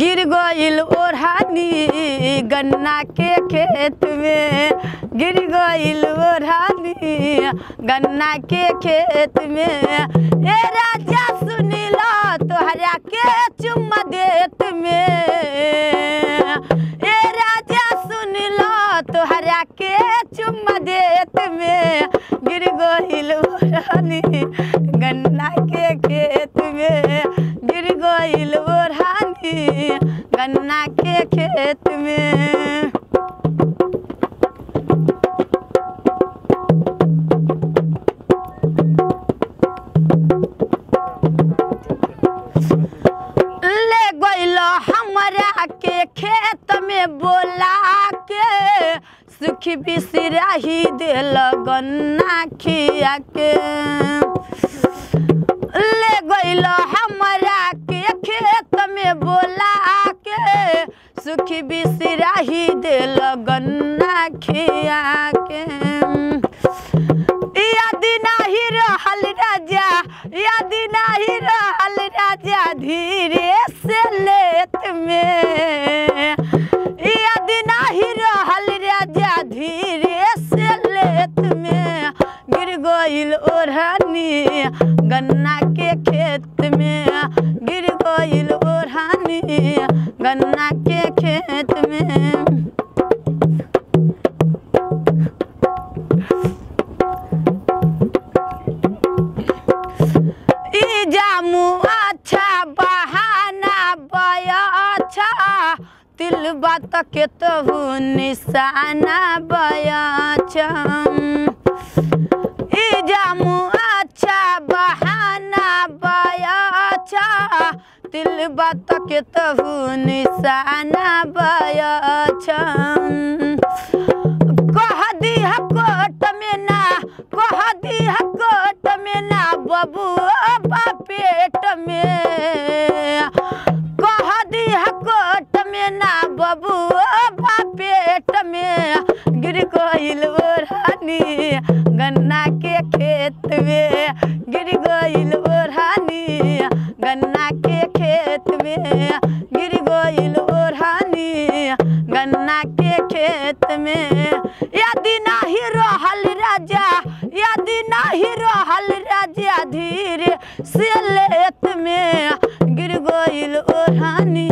गिर गईल ओढ़ानी गन्ना के खेत में। गिर गईल ओढ़ानी गन्ना के खेत में। ए राजा सुनिला, तोहरा के चुम्मा देत में। ए राजा सुनिला, तोहरा के चुम्मा देत में। गिर गईल ओढ़ानी गन्ना के खेत में। ले के खेत में बोला के। सुखी बिसराही दिल गन्ना खिया के। ले गईल हमरा सुखी बिसराही दिल गन्ना खिया के। याद नाही रहल राजा, याद नाही रहल राजा धीरे से लेत में। याद नाही रहल राजा धीरे से लेत में। गिर गईल ओढ़ानी गन्ना के खेत में। गिर गईल ओढ़ानी गन्ना के खेत में। जामू अच्छा बहाना बया अच्छा तिल बात के तहु निशाना बया अच्छा तिल बात के तहु निशाना बया अच्छा कह दिया कोट में ना कह दिया कोट में ना बबुआ बा पेट में। कह दिया कोट में ना बबुआ बा पेट में। गिर गईल ओढ़ानी गन्ना के खेत में। गिर गईल ओढ़ानी गन्ना के खेत में, गिर गईल ओढ़ानी गन्ना के खेत में। यदि नहीं रहल राजा, यदि नहीं रहल राजा धीरे से लेत में। गिर गईल ओढ़ानी